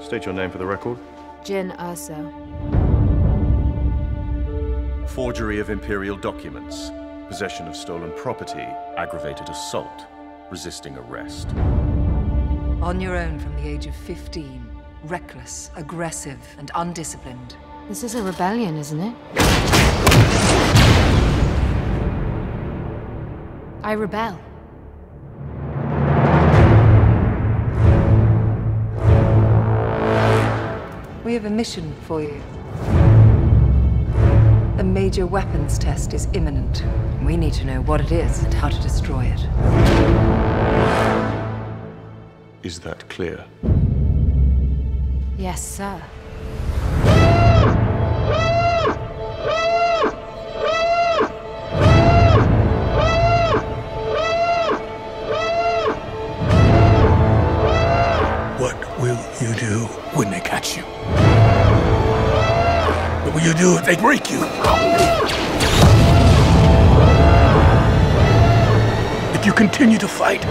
State your name for the record. Jyn Erso. Forgery of imperial documents, possession of stolen property, aggravated assault, resisting arrest. On your own from the age of 15. Reckless, aggressive, and undisciplined. This is a rebellion, isn't it? I rebel. We have a mission for you. A major weapons test is imminent. We need to know what it is and how to destroy it. Is that clear? Yes, sir. Will you do when they catch you? What will you do if they break you? If you continue to fight,